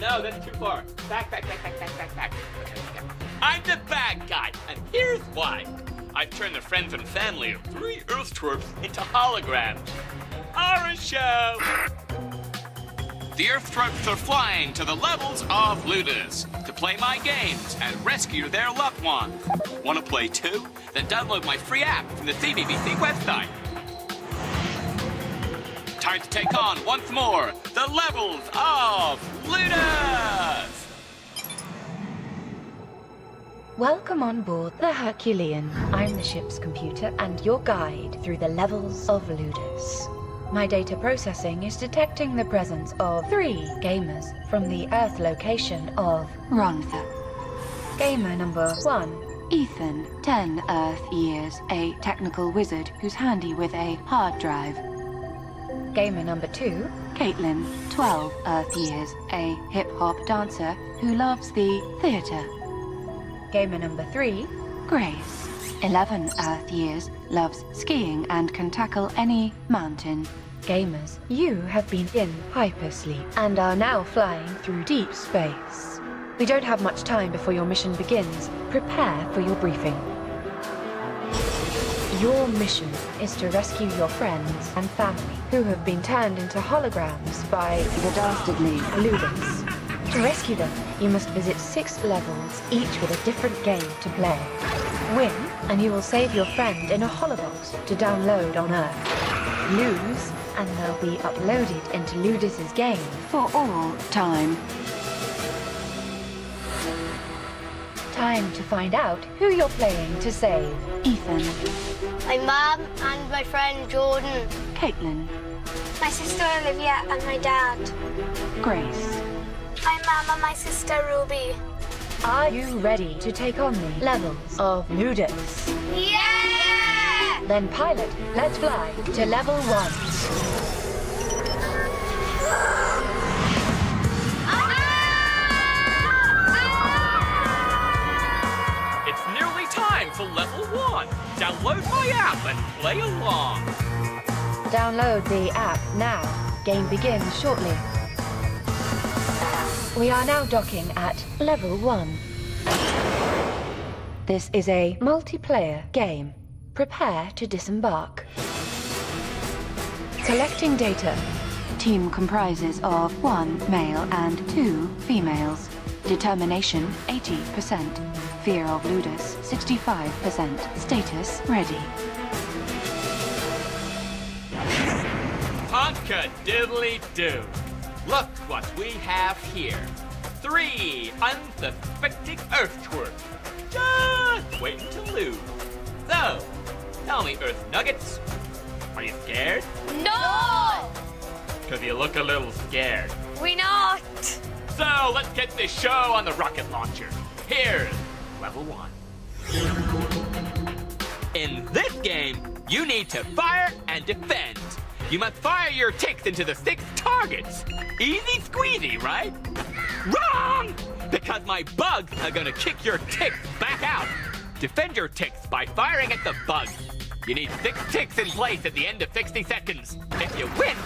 No, that's too far. Back, back, back, back, back, back, back. I'm the bad guy, and here's why. I've turned the friends and family of three Earth twerps into holograms. Our show! The Earth twerps are flying to the levels of Ludus to play my games and rescue their loved ones. Want to play too? Then download my free app from the CBBC website. Time to take on once more the levels of Ludus! Welcome on board the Herculean. I'm the ship's computer and your guide through the levels of Ludus. My data processing is detecting the presence of three gamers from the Earth location of Rhondda. gamer number one, Ethan, 10 Earth years, a technical wizard who's handy with a hard drive. Gamer number two, Caitlin, 12 Earth years, a hip hop dancer who loves the theatre. gamer number three, Grace, 11 Earth years, loves skiing and can tackle any mountain. gamers. You have been in hypersleep and are now flying through deep space. We don't have much time before your mission begins. Prepare for your briefing. Your mission is to rescue your friends and family who have been turned into holograms by The dastardly Ludus. To rescue them, you must visit six levels, each with a different game to play. Win, and you will save your friend in a holobox to download on Earth. Lose, and they'll be uploaded into Ludus's game. for all time. Time to find out who you're playing to save. Ethan, My mum and my friend Jordan. Caitlin, My sister Olivia and my dad. Grace, My mum and my sister Ruby. Are you ready to take on the levels of Ludus? Yeah! Then pilot, let's fly to level one. It's nearly time for level one. Download my app and play along. Download the app now. Game begins shortly. We are now docking at level 1. This is a multiplayer game. Prepare to disembark. Collecting data. team comprises of one male and two females. Determination 80%. Fear of Ludus 65%. Status ready. Honka diddly do. Look what we have here. Three unsuspecting Earth twerps. Just waiting to lose. So, tell me, Earth Nuggets, are you scared? No! Because you look a little scared. We not. So, let's get this show on the rocket launcher. Here's level one. In this game, you need to fire and defend. You must fire your ticks into the six targets. Easy squeezy, right? Wrong! Because my bugs are gonna kick your ticks back out. Defend your ticks by firing at the bugs. You need six ticks in place at the end of 60 seconds. If you win,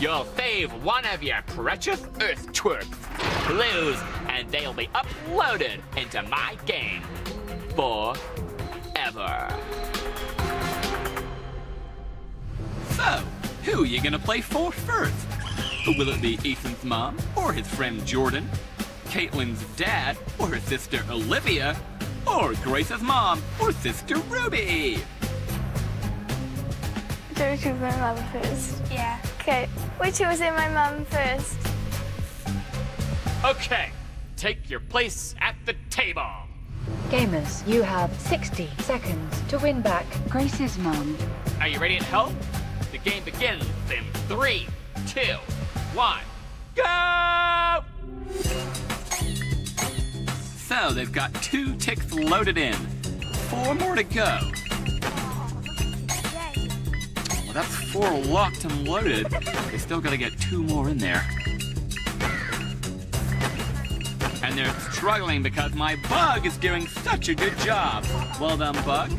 you'll save one of your precious Earth twerps. Lose, and they'll be uploaded into my game. Forever. So, who are you gonna play for first? Will it be Ethan's mom or his friend Jordan? Caitlin's dad or her sister Olivia? Or Grace's mom or sister Ruby? Do we choose my mum first? Yeah. Okay, we choosing my mom first. Okay, take your place at the table. Gamers, you have 60 seconds to win back. Grace's mom. Are you ready to help? The game begins in three, two, one, go! So they've got two ticks loaded in. Four more to go. Well, that's four locked and loaded. They still gotta get two more in there. And they're struggling because my bug is doing such a good job. Well done, bug.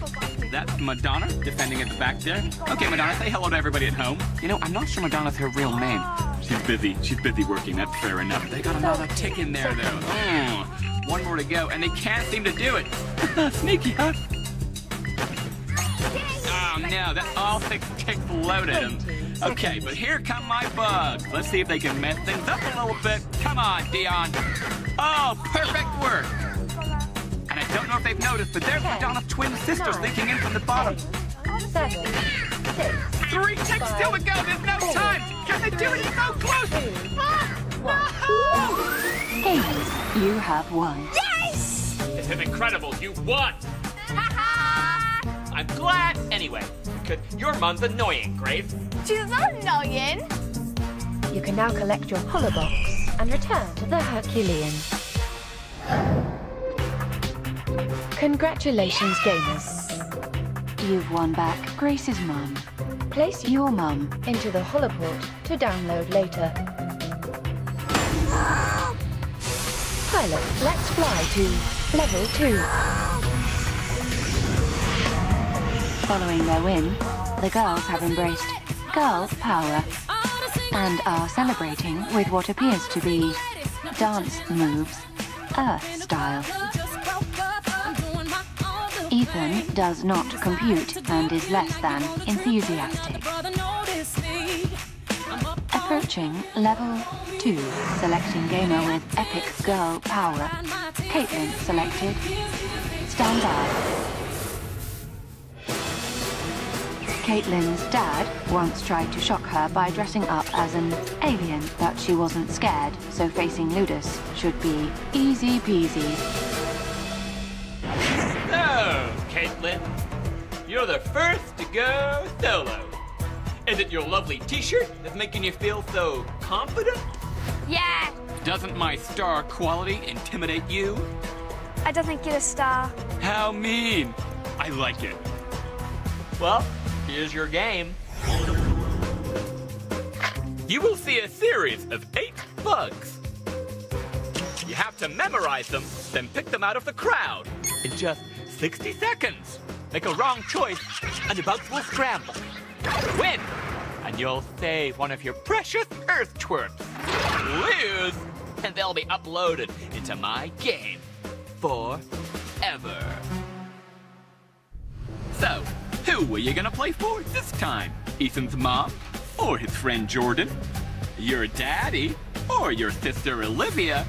that's Madonna defending at the back there. Okay, Madonna, say hello to everybody at home. You know, I'm not sure Madonna's her real name. She's busy. She's busy working. That's fair enough. They got another tick in there, though. Mm, one more to go, and they can't seem to do it. Sneaky, huh? Oh no, that all six ticks loaded them. Okay, but here come my bugs. Let's see if they can mess things up a little bit. Come on, Dion. Oh, perfect work. And I don't know if they've noticed, but there's Madonna's twin sisters leaking in from the bottom. Seven, six, Three ticks still to go. There's no time. Can they do it? He's so close. Ah, no! Gamers, you have won. This is incredible. You won. I'm glad anyway, because your mom's annoying, Graves. She's not annoying. You can now collect your holobox and return to the Herculean. Congratulations, gamers. You've won back Grace's mum. Place your mum. into the holoport to download later. Pilot, let's fly to level 2. Following their win, the girls have embraced girl power and are celebrating with what appears to be dance moves, Earth style. Ethan does not compute and is less than enthusiastic. Approaching level 2, selecting gamer with epic girl power. Caitlin selected. Stand by. Caitlin's dad once tried to shock her by dressing up as an alien, but she wasn't scared, so facing Ludus should be easy peasy. So, Caitlin, you're the first to go solo. Is it your lovely t-shirt that's making you feel so confident? Yeah. Doesn't my star quality intimidate you? I don't think you're a star. How mean! I like it. Well, here's your game. You will see a series of eight bugs. You have to memorize them, then pick them out of the crowd in just 60 seconds. Make a wrong choice, and the bugs will scramble. Win, and you'll save one of your precious Earth twerps. Lose, and they'll be uploaded into my game forever. So, who are you gonna play for this time? Ethan's mom or his friend Jordan? Your daddy or your sister Olivia?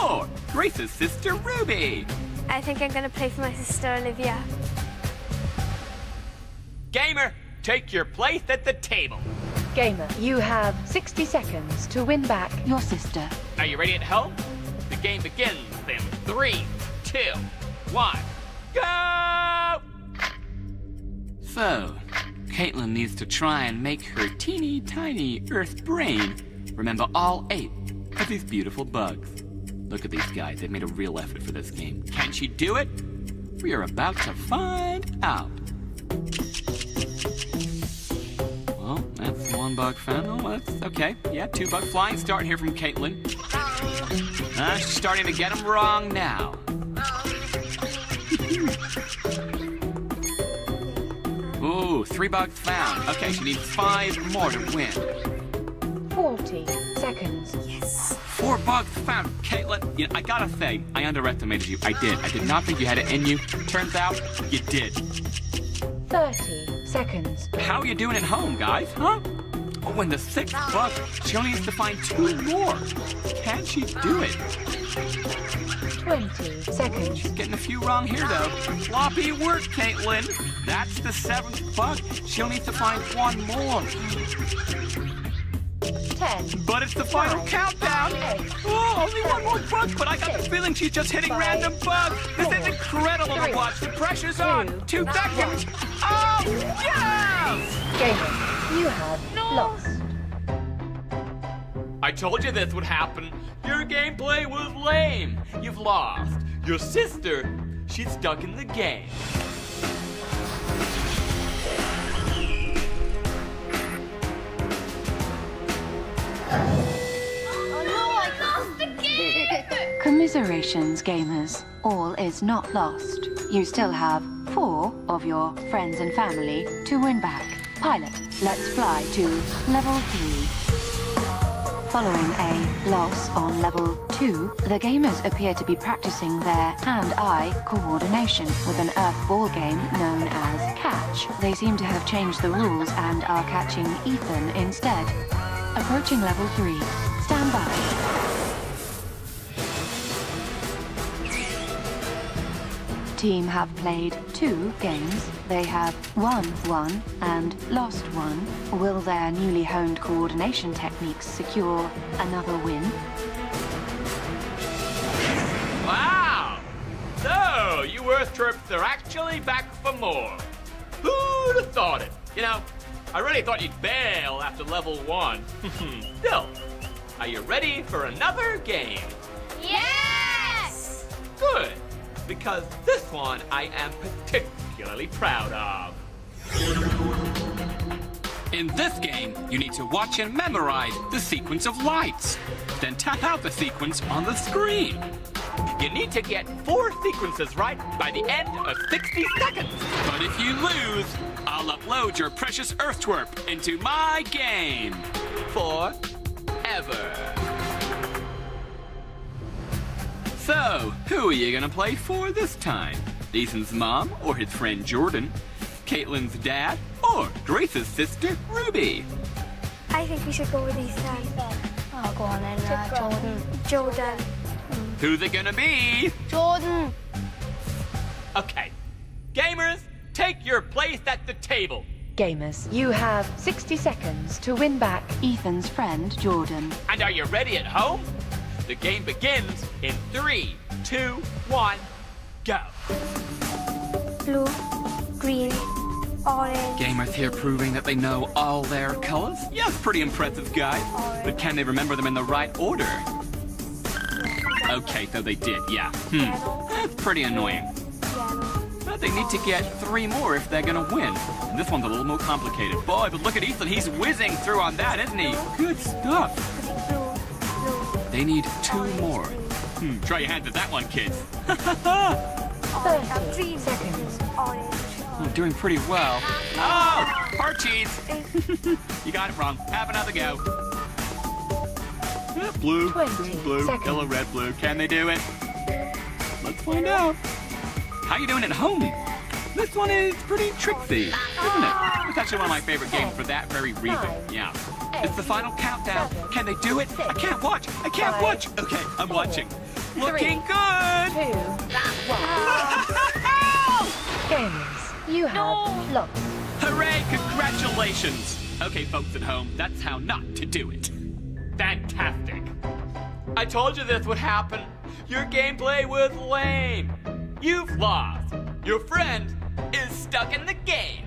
Or Grace's sister Ruby? I think I'm gonna play for my sister Olivia. Gamer, take your place at the table. Gamer, you have 60 seconds to win back Your sister. Are you ready at home? The game begins in three, two, one, go! So, Caitlin needs to try and make her teeny tiny Earth brain remember all eight of these beautiful bugs. Look at these guys, they've made a real effort for this game. Can she do it? We are about to find out. Well, that's one bug found. Oh, that's okay. Yeah, two bug flying start here from Caitlin. Uh, she's starting to get them wrong now. Ooh, three bugs found. Okay, she needs five more to win. 40 seconds. Yes. Four bugs found. Caitlin, you know, I gotta say, I underestimated you. I did. I did not think you had it in you. Turns out, you did. 30 seconds. How are you doing at home, guys? Huh? Oh, when the sixth bug, she only needs to find two more. Can she do it? 20 seconds. She's Getting a few wrong here, though. Floppy work, Caitlin. That's the seventh bug. She'll need to find one more. 10. But it's the final countdown. Oh, only one more bug, but I got the feeling she's just hitting random bugs. This is incredible to watch. The pressure's on. Two seconds. Oh, yes! Gamer, you have lost. I told you this would happen. Your gameplay was lame. You've lost. Your sister, she's stuck in the game. Oh no, I lost again! Commiserations, gamers. All is not lost. You still have four of your friends and family to win back. Pilot, let's fly to level three. Following a loss on level 2, the gamers appear to be practicing their hand-eye coordination with an Earth ball game known as Catch. They seem to have changed the rules and are catching Ethan instead. Approaching level 3. Stand by. Team have played two games. They have won one and lost one. Will their newly honed coordination techniques secure another win? Wow! So, you Earth Twerps are actually back for more. Who'd have thought it? You know, I really thought you'd bail after level one. Still, are you ready for another game? Yes! Good, because this one I am particularly proud of. In this game, you need to watch and memorize the sequence of lights. Then tap out the sequence on the screen. You need to get four sequences right by the end of 60 seconds. But if you lose, I'll upload your precious Earth Twerp into my game. Forever. So, who are you gonna play for this time? Ethan's mom or his friend Jordan? Caitlin's dad or Grace's sister Ruby? I think we should go with Ethan. Oh, go on then, uh, Jordan. Jordan. Who's it gonna be? Jordan! Okay. Gamers, take your place at the table. Gamers, you have 60 seconds to win back. Ethan's friend, Jordan. And are you ready at home? The game begins in three, two, one, go. Blue, green, orange. Gamers here proving that they know all their colors? Yes, pretty impressive, guys. But can they remember them in the right order? Okay, so they did, yeah. Hmm. That's pretty annoying. But they need to get three more if they're gonna win. And this one's a little more complicated. Boy, but look at Ethan, he's whizzing through on that, isn't he? Good stuff. Blue, blue. They need two more. Hmm, try your hand at that one, kids. 30 seconds. Orange. You're doing pretty well. Oh, heart cheese. you got it wrong. Have another go. Yeah, blue, green, blue, seconds. yellow, red, blue. Can they do it? Let's find out. How you doing at home? This one is pretty tricksy, isn't it? It's actually one of my favorite games for that very reason. Yeah. It's the final countdown. Can they do it? I can't watch. I can't watch. Okay, I'm watching. Looking good. Two, one. Gamers, you have no. lost. Hooray! Congratulations! Okay, folks at home, that's how not to do it. Fantastic. I told you this would happen. Your gameplay was lame. You've lost. Your friend is stuck in the game.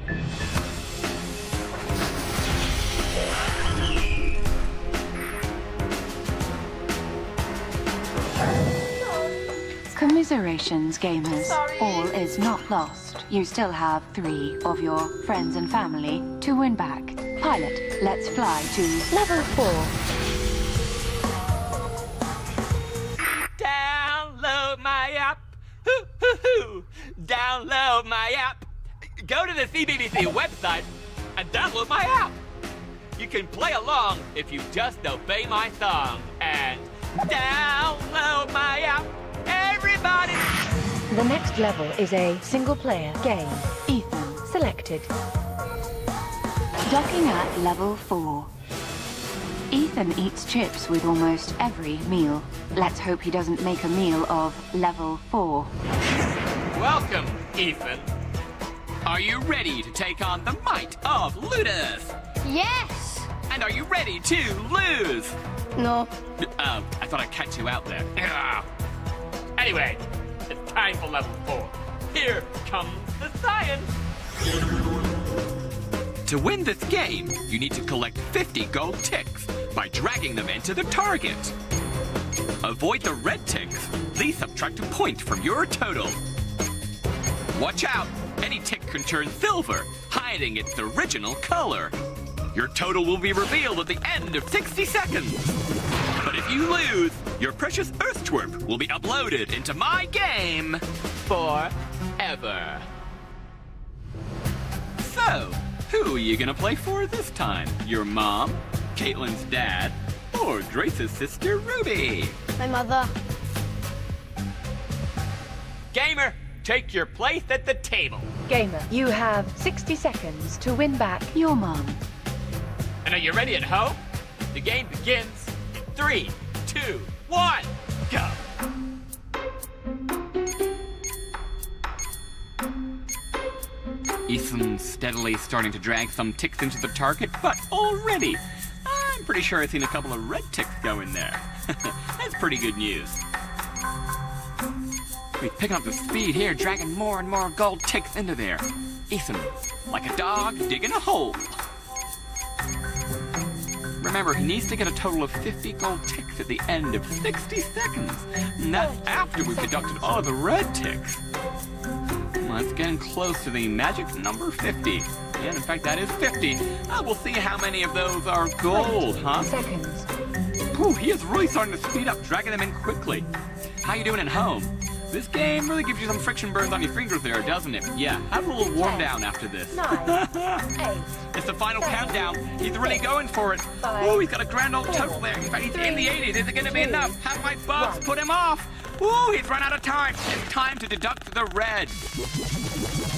Commiserations, gamers. All is not lost. You still have three of your friends and family to win back. Pilot, let's fly to Level 4. Download my app. Hoo, hoo, hoo. Download my app. Go to the CBBC website and download my app. You can play along if you just obey my song. And download my app. Everybody. The next level is a single player game. Ethan. Selected. Docking at level 4. Ethan eats chips with almost every meal. Let's hope he doesn't make a meal of level 4. Welcome, Ethan. Are you ready to take on the might of Ludus? Yes! And are you ready to lose? No. Oh, I thought I'd catch you out there. Ah. Anyway, it's time for level four. Here comes the science. To win this game, you need to collect 50 gold ticks by dragging them into the target. Avoid the red ticks. These subtract a point from your total. Watch out! Any tick can turn silver, hiding its original color. Your total will be revealed at the end of 60 seconds. If you lose, your precious Earth Twerp will be uploaded into my game forever. So, who are you gonna play for this time? Your mom, Caitlin's dad, or Grace's sister Ruby? My mother. Gamer, take your place at the table. Gamer, you have 60 seconds to win back your mom. And are you ready at home? The game begins three, two, one, go. Ethan's steadily starting to drag some ticks into the target, but already, I'm pretty sure I've seen a couple of red ticks go in there. That's pretty good news. He's picking up the speed here, dragging more and more gold ticks into there. Ethan, like a dog digging a hole. Remember, he needs to get a total of 50 gold ticks at the end of 60 seconds. And that's after we've deducted all of the red ticks. Well, it's getting close to the magic number 50. And in fact, that is 50. Uh, we'll see how many of those are gold, huh? Seconds. Whew, he is really starting to speed up, dragging them in quickly. How you doing at home? This game really gives you some friction burns on your fingers there, doesn't it? Yeah, have a little warm down after this. Nine. Eight. It's the final countdown. He's really going for it. Five, Oh, he's got a grand old total there. In fact, he's in the 80s. Is it going to be enough? Have my bugs one. put him off? Ooh, he's run out of time. It's time to deduct the red.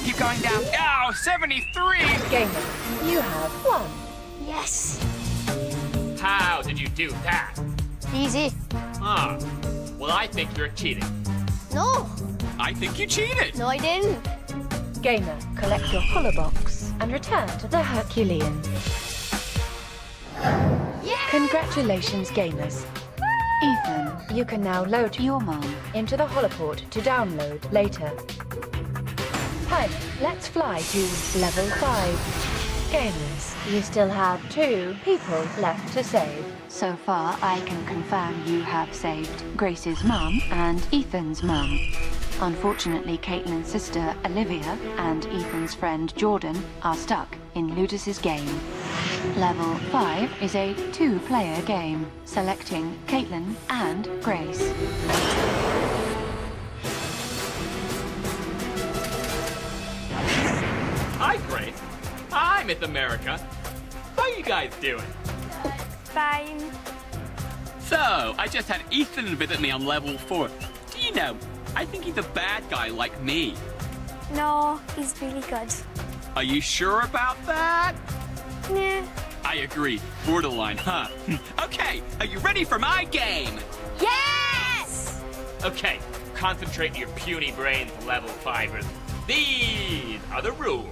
Keep going down. Oh, 73. Gamer, you have one. Yes. How did you do that? Easy. Ah, well, I think you're cheating. No. I think you cheated. No, I didn't. Gamer, collect your holobox and return to the Herculean. Congratulations, gamers. Ethan. You can now load Your mom. into the holoport to download later. Pilot, let's fly to level 5. You still have two people left to save. So far, I can confirm you have saved Grace's mum and Ethan's mum. Unfortunately, Caitlin's sister Olivia and Ethan's friend Jordan are stuck in Ludus's game. Level 5 is a two-player game, selecting Caitlin and Grace. Myth America. How you guys doing? Fine. So, I just had Ethan visit me on level 4. Do you know, I think he's a bad guy like me. No, he's really good. Are you sure about that? Nah. I agree. Borderline, huh? okay, are you ready for my game? Yes! Okay, concentrate your puny brains, level fivers. These are the rules.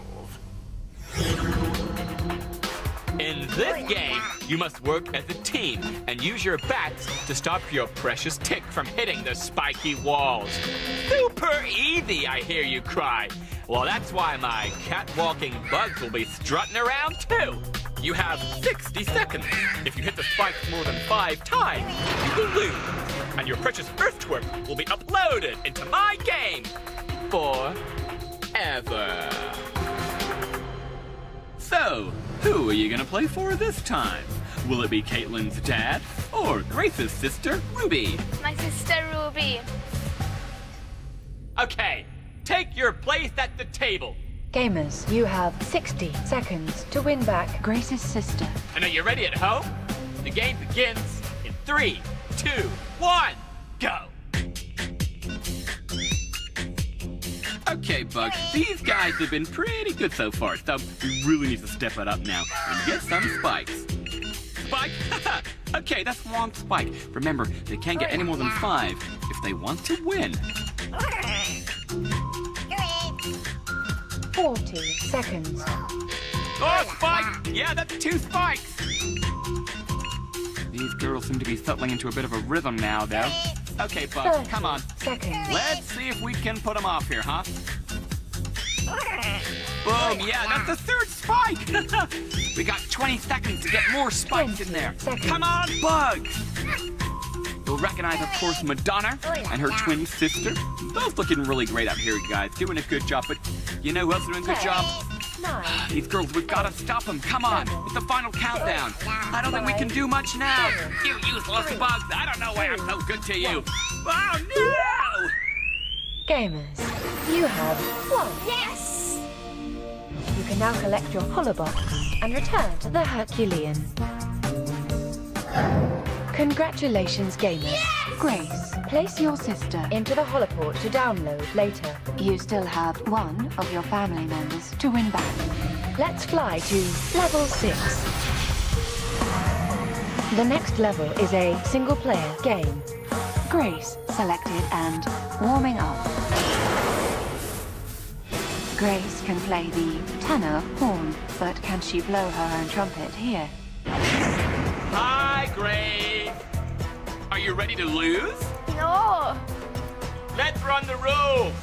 In this game, you must work as a team and use your bats to stop your precious tick from hitting the spiky walls. Super easy, I hear you cry. Well, that's why my catwalking bugs will be strutting around too. You have 60 seconds. If you hit the spikes more than five times, you will lose. And your precious earth twerp will be uploaded into my game forever. So, who are you gonna play for this time? Will it be Caitlin's dad or Grace's sister, Ruby? My sister Ruby. Okay, take your place at the table. Gamers, you have 60 seconds to win back. Grace's sister. And are you ready at home? The game begins in three, two, one, go. Okay, Bugs, these guys have been pretty good so far, so we really need to step it up now and get some spikes. Spike? okay, that's one spike. Remember, they can't get any more than five if they want to win. 40 seconds. Oh, spike! Yeah, that's two spikes! These girls seem to be settling into a bit of a rhythm now, though. Okay, Bugs, come on. Seconds. Let's see if we can put them off here, huh? Boom, yeah, that's the third spike! we got 20 seconds to get more spikes in there. seconds. Come on, Bugs! You'll recognize, of course, Madonna and her twin sister. Both looking really great out here, guys. Doing a good job, but you know who else is doing a good job? These girls, we've got to stop them. Come on. It's the final countdown. I don't think we can do much now. You useless bugs. I don't know why I'm so good to you. Oh, no! Gamers, you have one. Yes! Now collect your holobox and return to the Herculean. Congratulations, gamers. Grace, place your sister. Into the holoport to download later. You still have one of your family members to win back. Let's fly to level 6. The next level is a single-player game. Grace, selected and warming up. Grace can play the tenor horn, but can she blow her own trumpet here? Hi, Grace. Are you ready to lose? No. Let's run the rules.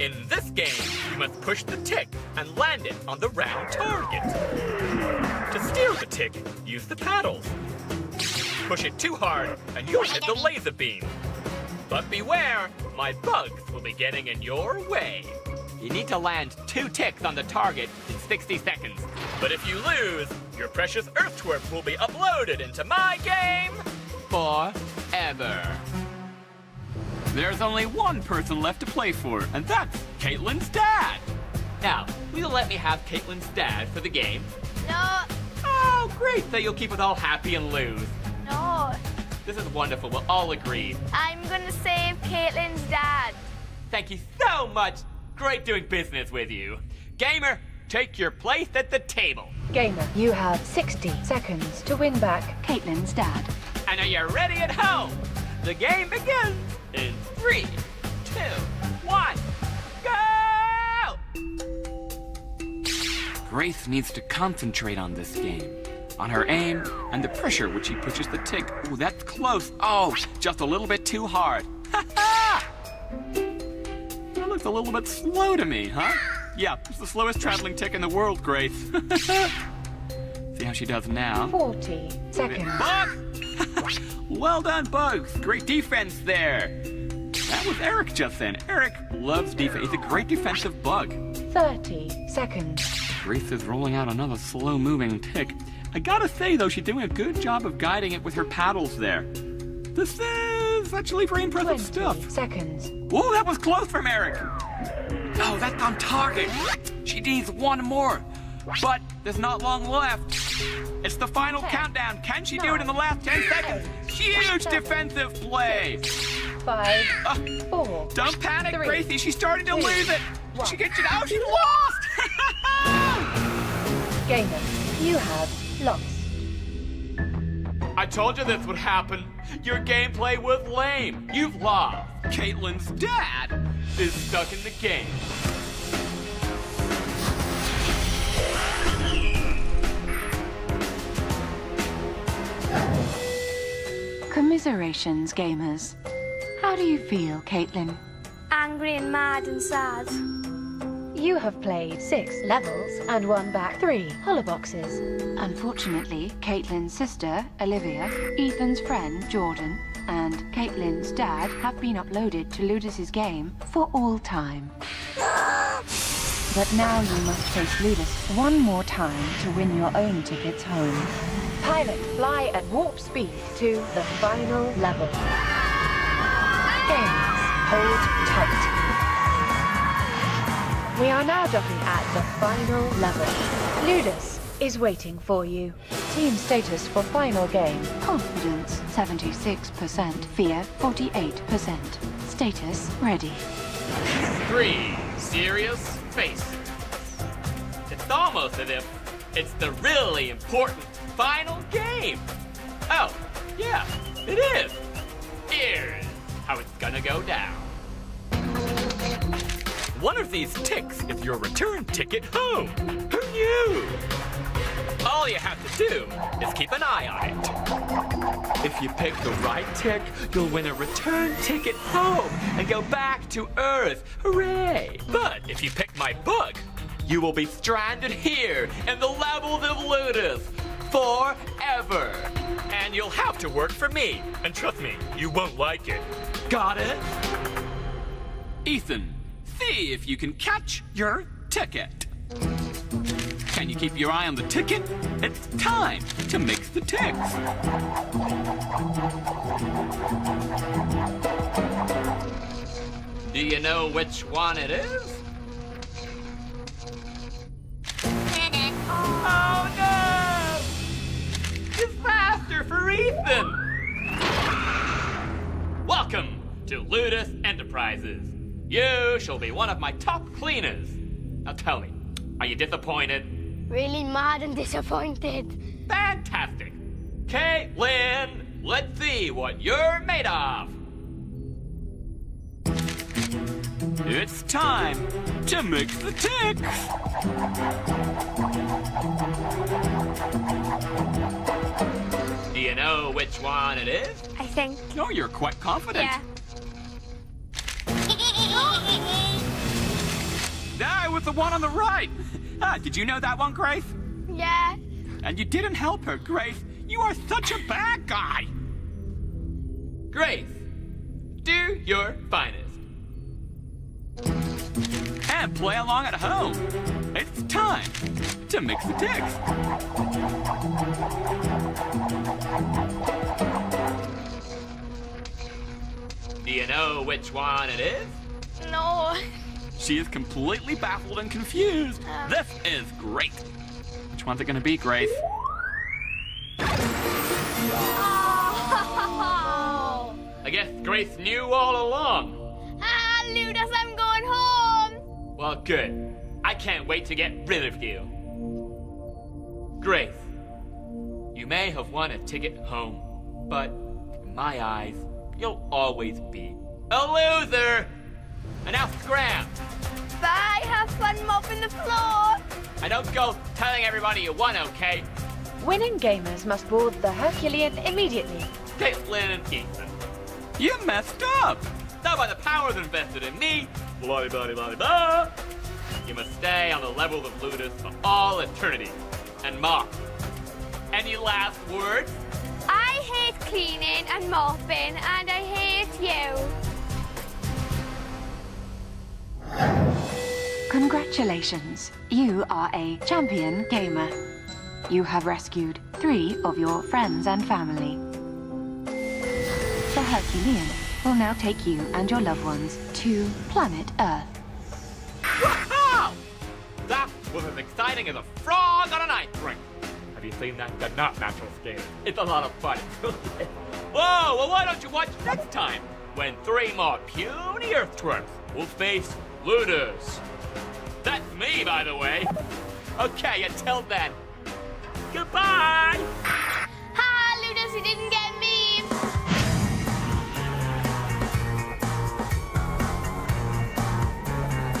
In this game, you must push the tick and land it on the round target. To steer the tick, use the paddles. Push it too hard, and you'll hit the laser beam. But beware, my bugs will be getting in your way. You need to land two ticks on the target in 60 seconds. But if you lose, your precious Earth twerp will be uploaded into my game forever. There's only one person left to play for, and that's Caitlin's dad. Now, will you let me have Caitlin's dad for the game? No. Oh, great, so you'll keep us all happy and lose. No. This is wonderful, we'll all agree. I'm gonna save Caitlin's dad. Thank you so much. Great doing business with you. Gamer, take your place at the table. Gamer, you have 60 seconds to win back. Caitlin's dad. And are you ready at home? The game begins in three, two, one, go! Grace needs to concentrate on this game. On her aim and the pressure which he pushes the tick. Ooh, that's close. Oh, just a little bit too hard. Ha ha! That looks a little bit slow to me, huh? Yeah, it's the slowest traveling tick in the world, Grace. See how she does now. 40 seconds. Bug! well done, Bugs. Great defense there. That was Eric just then. Eric loves defense. He's a great defensive bug. 30 seconds. Grace is rolling out another slow moving tick. I gotta say, though, she's doing a good job of guiding it with her paddles there. This is actually very impressive stuff. seconds. Whoa, that was close from Eric. Oh, that's on target. She needs one more. But there's not long left. It's the final Ten, countdown. Can she do it in the last 10 seconds? Huge seven, defensive play. Five, Uh, four. Don't panic, Three, Gracie. She's starting to two, lose it. one. She gets it out. She lost. Gamer, you have lost. I told you this would happen. Your gameplay was lame. You've lost. Caitlin's dad is stuck in the game. Commiserations, gamers. How do you feel, Caitlin? Angry and mad and sad. You have played six levels and won back three holoboxes. Unfortunately, Caitlin's sister, Olivia, Ethan's friend, Jordan, and Caitlin's dad have been uploaded to Ludus's game for all time. But now you must face Ludus one more time to win your own tickets home. Pilot, fly at warp speed to the final level. Gamers, hold tight. We are now docking at the final level. Ludus is waiting for you. Team status for final game. Confidence 76%, fear 48%. Status ready. Three serious faces. It's almost as if it's the really important final game. Oh, yeah, it is. Here's how it's gonna go down. One of these ticks is your return ticket home. Who knew? All you have to do is keep an eye on it. If you pick the right tick, you'll win a return ticket home and go back to Earth. Hooray! But if you pick my book, you will be stranded here in the levels of Ludus forever. And you'll have to work for me. And trust me, you won't like it. Got it? Ethan, see if you can catch your ticket. Can you keep your eye on the ticket? It's time to mix the ticks. Do you know which one it is? Oh no! Ethan! Welcome to Ludus Enterprises. You shall be one of my top cleaners. Now tell me, are you disappointed? Really mad and disappointed. Fantastic! Caitlin, let's see what you're made of. It's time to mix the ticks. Do you know which one it is? I think. No, you're quite confident. Yeah. Was the one on the right. Ah, did you know that one, Grace? Yeah. And you didn't help her, Grace. You are such a bad guy. Grace, do your finest. And play along at home. It's time to mix the ticks. Do you know which one it is? No. She is completely baffled and confused. This is great. Which one's it gonna be, Grace? Oh. I guess Grace knew all along. Ah, Ludus, I'm going home. Well, good. I can't wait to get rid of you. Grace, you may have won a ticket home, but in my eyes, you'll always be a loser. And now scram. Bye. Have fun mopping the floor. I don't go telling everybody you won, okay? Winning gamers must board the Herculean immediately. Caitlin and Ethan. You messed up. Now by the powers invested in me, blah blah blah blah blah, you must stay on the level of Ludus for all eternity. And Mark, any last words? I hate cleaning and mopping, and I hate you. Congratulations, you are a champion gamer. You have rescued three of your friends and family. The Herculean will now take you and your loved ones to planet Earth. Wow! That was as exciting as a frog on an ice rink. Have you seen that? They're not natural skaters. It's a lot of fun. Whoa, well why don't you watch next time when three more puny Earth twerps will face Ludus. That's me, by the way. Okay, until then. Goodbye! Ha, Ludus, you didn't get me.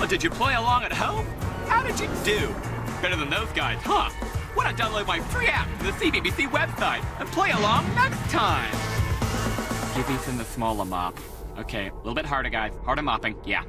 Oh, did you play along at home? How did you do? Better than those guys, huh? Why not download my free app from the CBBC website and play along next time? Give Ethan the smaller mop. Okay, a little bit harder, guys. Harder mopping, yeah.